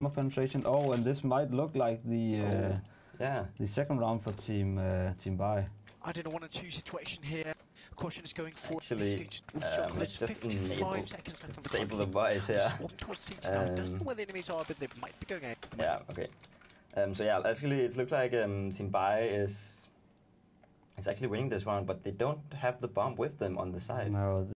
More penetration. Oh, and this might look like the oh, uh, Yeah. the second round for team uh, team Bai. I didn't want and two situation here. Caution is going forward. Actually, um, just 55 enable- seconds left on the disable clock. the here. Just. Doesn't know where the enemies are, but they might be going out. Yeah. Okay. Um, so yeah, actually, it looks like um, Team Bai is is actually winning this round, but they don't have the bomb with them on the side. No,